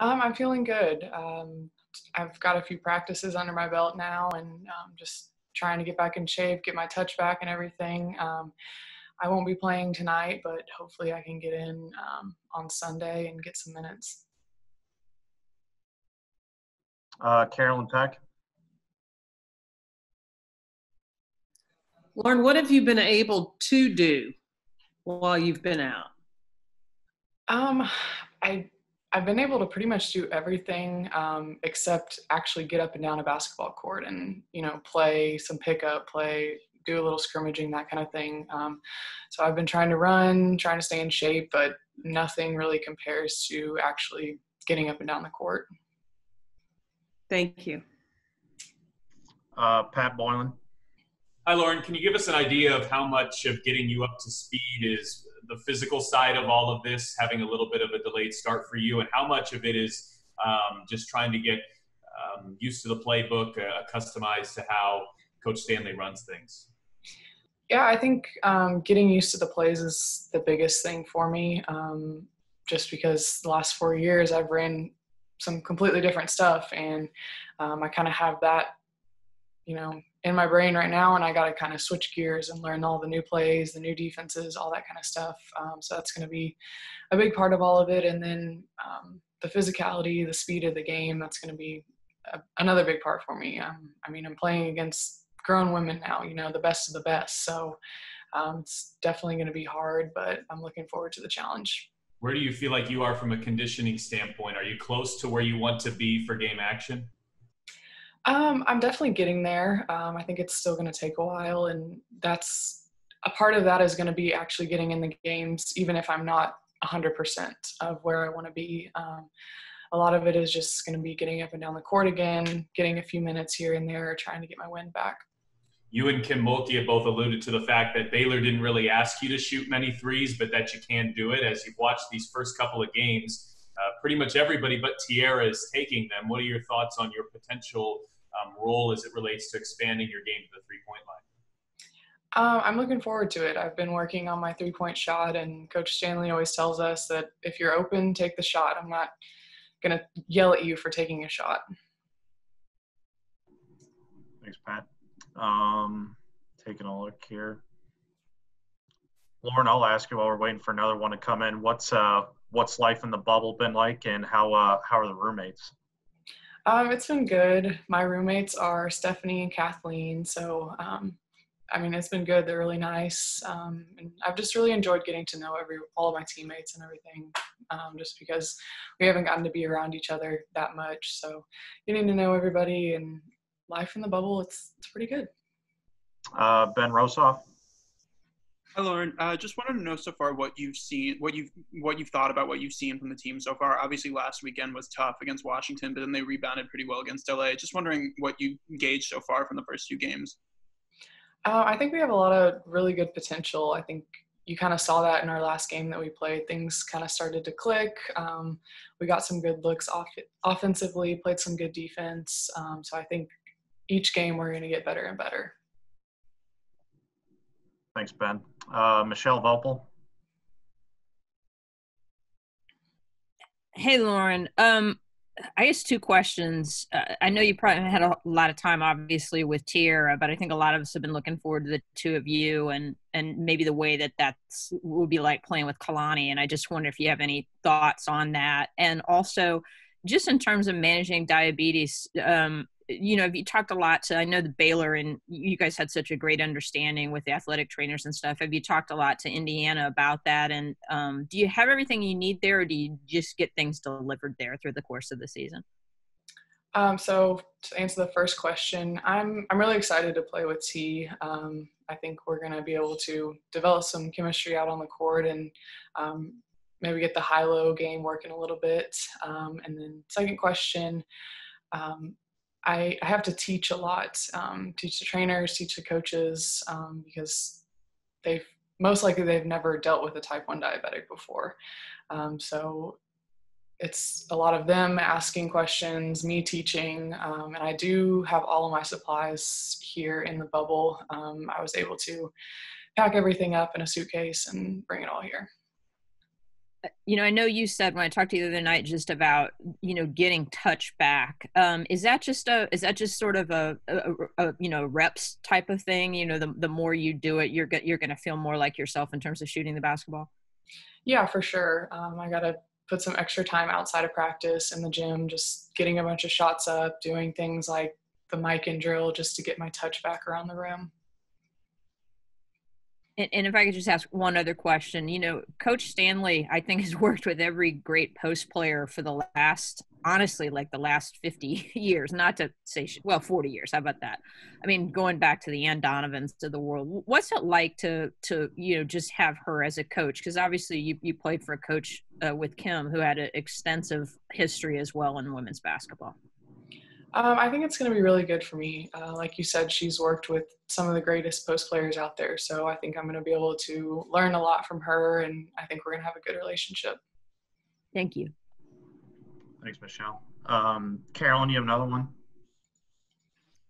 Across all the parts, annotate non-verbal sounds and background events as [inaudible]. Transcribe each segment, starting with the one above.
Um, I'm feeling good. Um, I've got a few practices under my belt now, and um, just trying to get back in shape, get my touch back, and everything. Um, I won't be playing tonight, but hopefully I can get in um, on Sunday and get some minutes. Uh, Carolyn Peck. Lauren, what have you been able to do while you've been out? Um, I I've been able to pretty much do everything um, except actually get up and down a basketball court and you know play some pickup, play do a little scrimmaging, that kind of thing. Um, so I've been trying to run, trying to stay in shape, but nothing really compares to actually getting up and down the court. Thank you. Uh, Pat Boylan. Hi, Lauren. Can you give us an idea of how much of getting you up to speed is the physical side of all of this, having a little bit of a delayed start for you, and how much of it is um, just trying to get um, used to the playbook, uh, customized to how Coach Stanley runs things? Yeah, I think um, getting used to the plays is the biggest thing for me. Um, just because the last four years I've ran some completely different stuff, and um, I kind of have that, you know, in my brain right now, and I got to kind of switch gears and learn all the new plays, the new defenses, all that kind of stuff. Um, so that's going to be a big part of all of it, and then um, the physicality, the speed of the game. That's going to be a, another big part for me. Um, I mean, I'm playing against grown women now, you know, the best of the best. So um, it's definitely going to be hard, but I'm looking forward to the challenge. Where do you feel like you are from a conditioning standpoint? Are you close to where you want to be for game action? Um, I'm definitely getting there. Um, I think it's still going to take a while, and that's a part of that is going to be actually getting in the games, even if I'm not 100% of where I want to be. Um, a lot of it is just going to be getting up and down the court again, getting a few minutes here and there, trying to get my wind back. You and Kim Mulkey have both alluded to the fact that Baylor didn't really ask you to shoot many threes, but that you can do it. As you've watched these first couple of games, pretty much everybody but Teaira is taking them. What are your thoughts on your potential um, role as it relates to expanding your game to the three point line? Uh, I'm looking forward to it. I've been working on my three point shot, and Coach Stanley always tells us that if you're open, take the shot. I'm not going to yell at you for taking a shot. Thanks, Pat. Um, taking a look here. Lauren, I'll ask you while we're waiting for another one to come in. What's uh, what's life in the bubble been like, and how uh, how are the roommates? Um, it's been good. My roommates are Stephanie and Kathleen, so um, I mean it's been good. They're really nice, um, and I've just really enjoyed getting to know every all of my teammates and everything um, just because we haven't gotten to be around each other that much. So getting to know everybody and life in the bubble, it's it's pretty good. Uh, ben Rosoff. Hi, Lauren. Uh, just wanted to know so far what you've seen, what you've what you've thought about what you've seen from the team so far. Obviously, last weekend was tough against Washington, but then they rebounded pretty well against LA. Just wondering what you gauged so far from the first two games. Uh, I think we have a lot of really good potential. I think you kind of saw that in our last game that we played. Things kind of started to click. Um, we got some good looks off offensively, played some good defense. Um, so I think each game we're going to get better and better. Thanks, Ben. Uh, Michelle Voepel. Hey, Lauren. Um, I guess two questions. Uh, I know you probably had a lot of time, obviously, with Teaira, but I think a lot of us have been looking forward to the two of you and and maybe the way that that's would be like playing with Kalani. And I just wonder if you have any thoughts on that. And also, just in terms of managing diabetes, um, you know, have you talked a lot to, I know the Baylor and you guys had such a great understanding with the athletic trainers and stuff. Have you talked a lot to Indiana about that? And um, do you have everything you need there or do you just get things delivered there through the course of the season? Um, so to answer the first question, I'm, I'm really excited to play with T. Um, I think we're going to be able to develop some chemistry out on the court and um, maybe get the high-low game working a little bit. Um, and then second question, um, I, I have to teach a lot, um, teach the trainers, teach the coaches, um, because they've most likely they've never dealt with a type 1 diabetic before. Um, so it's a lot of them asking questions, me teaching, um, and I do have all of my supplies here in the bubble. Um, I was able to pack everything up in a suitcase and bring it all here. You know, I know you said when I talked to you the other night just about you know getting touch back. Um, is that just a is that just sort of a, a, a you know reps type of thing? You know, the the more you do it, you're you're going to feel more like yourself in terms of shooting the basketball. Yeah, for sure. Um, I got to put some extra time outside of practice in the gym, just getting a bunch of shots up, doing things like the Mikan drill just to get my touch back around the rim. And, if I could just ask one other question, you know, Coach Stanley, I think, has [laughs] worked with every great post player for the last, honestly, like the last 50 [laughs] years, not to say, well, 40 years. How about that? I mean, going back to the Anne Donovans of the world, what's it like to, to you know, just have her as a coach? Because obviously you, you played for a coach uh, with Kim who had an extensive history as well in women's basketball. Um, I think it's going to be really good for me. Uh, like you said, she's worked with some of the greatest post players out there. So I think I'm going to be able to learn a lot from her, and I think we're going to have a good relationship. Thank you. Thanks, Michelle. Um, Carolyn, you have another one?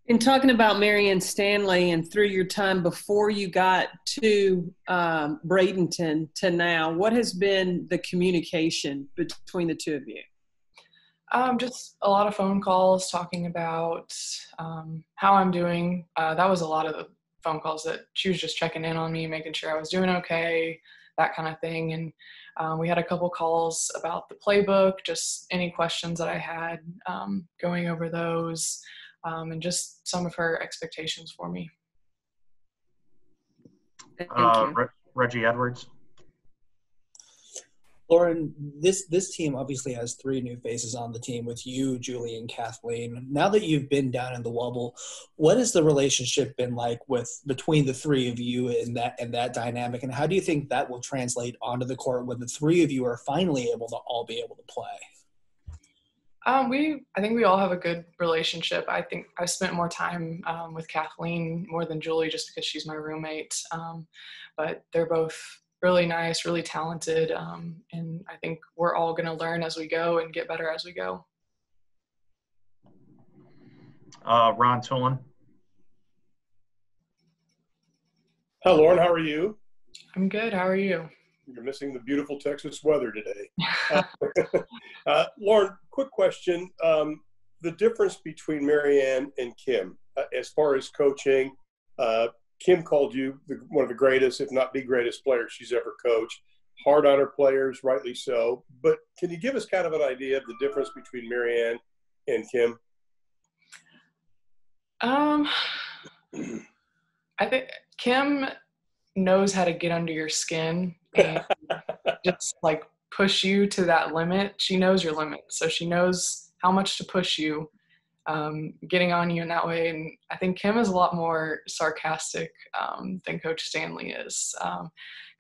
In talking about Marianne Stanley and through your time before you got to um, Bradenton to now, what has been the communication between the two of you? Um, just a lot of phone calls talking about um, how I'm doing. Uh, that was a lot of the phone calls that she was just checking in on me, making sure I was doing okay, that kind of thing. And um, we had a couple calls about the playbook, just any questions that I had, um, going over those, um, and just some of her expectations for me. Uh, Reggie Edwards. Lauren, this this team obviously has three new faces on the team with you, Julie, and Kathleen. Now that you've been down in the Wubble, what has the relationship been like with between the three of you and that and that dynamic? And how do you think that will translate onto the court when the three of you are finally able to all be able to play? Um, we, I think we all have a good relationship. I think I've spent more time um, with Kathleen more than Julie just because she's my roommate. Um, but they're both really nice, really talented, um, and I think we're all going to learn as we go and get better as we go. Uh, Ron Tulin. Hi, Lauren. How are you? I'm good. How are you? You're missing the beautiful Texas weather today. [laughs] uh, [laughs] uh, Lauren, quick question. Um, the difference between Marianne and Kim uh, as far as coaching, uh, Kim called you the, one of the greatest, if not the greatest player she's ever coached. Hard on her players, rightly so. But can you give us kind of an idea of the difference between Marianne and Kim? Um, I think Kim knows how to get under your skin and [laughs] just like push you to that limit. She knows your limit, so she knows how much to push you um, getting on you in that way. And I think Kim is a lot more sarcastic um, than Coach Stanley is. Um,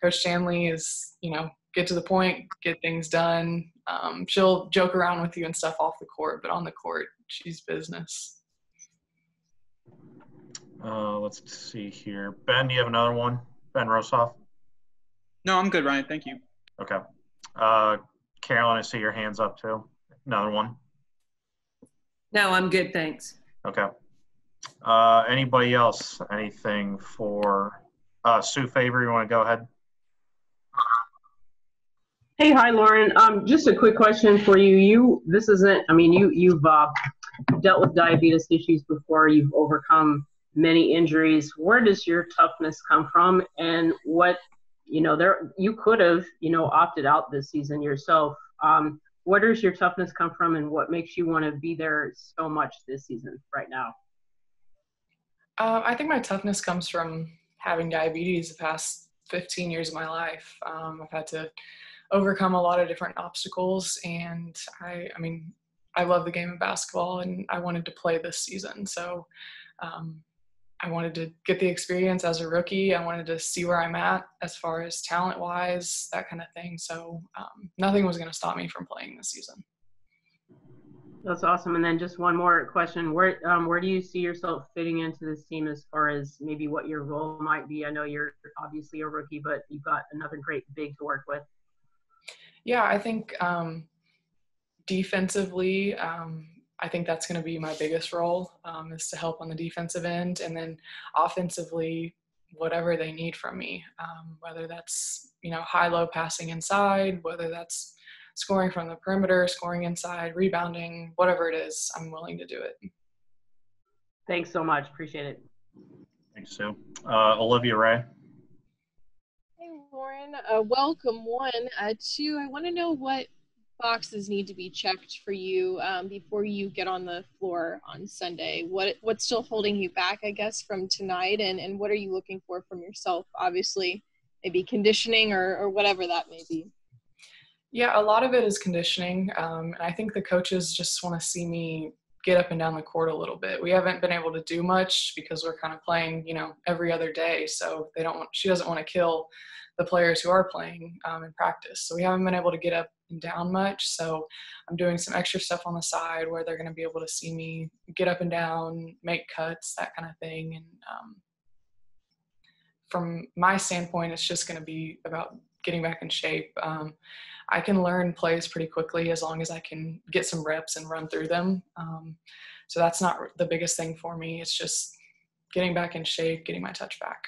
Coach Stanley is, you know, get to the point, get things done. Um, she'll joke around with you and stuff off the court, but on the court, she's business. Uh, let's see here. Ben, do you have another one? Ben Rosoff? No, I'm good, Ryan. Thank you. Okay. Uh, Carolyn, I see your hands up too. Another one. No, I'm good, thanks. Okay. Uh, anybody else? Anything for uh, Sue Favor? You want to go ahead? Hey, hi, Lauren. Um, just a quick question for you. You, this isn't. I mean, you you've uh, dealt with diabetes issues before. You've overcome many injuries. Where does your toughness come from, and what you know? There, you could have you know opted out this season yourself. Um, where does your toughness come from and what makes you want to be there so much this season right now? Um, I think my toughness comes from having diabetes the past 15 years of my life. Um, I've had to overcome a lot of different obstacles, and I, I mean, I love the game of basketball, and I wanted to play this season. So um, I wanted to get the experience as a rookie. I wanted to see where I'm at as far as talent wise, that kind of thing. So um, nothing was going to stop me from playing this season. That's awesome. And then just one more question: Where um, where do you see yourself fitting into this team as far as maybe what your role might be? I know you're obviously a rookie, but you've got another great big to work with. Yeah, I think um, defensively, um, I think that's going to be my biggest role um, is to help on the defensive end, and then offensively, whatever they need from me, um, whether that's you know high low passing inside, whether that's scoring from the perimeter, scoring inside, rebounding, whatever it is, I'm willing to do it. Thanks so much. Appreciate it. Thanks, Sue. Uh, Olivia Ray. Hey, Lauren. Uh, welcome, one. Uh, two, I want to know what boxes need to be checked for you um, before you get on the floor on Sunday. What What's still holding you back, I guess, from tonight? And, and what are you looking for from yourself? Obviously, maybe conditioning or, or whatever that may be. Yeah, a lot of it is conditioning. Um, and I think the coaches just want to see me get up and down the court a little bit. We haven't been able to do much because we're kind of playing, you know, every other day. So they don't want, she doesn't want to kill the players who are playing um, in practice. So we haven't been able to get up down much. So I'm doing some extra stuff on the side where they're going to be able to see me get up and down, make cuts, that kind of thing. And um, from my standpoint, it's just going to be about getting back in shape. Um, I can learn plays pretty quickly as long as I can get some reps and run through them. Um, so that's not the biggest thing for me. It's just getting back in shape, getting my touch back.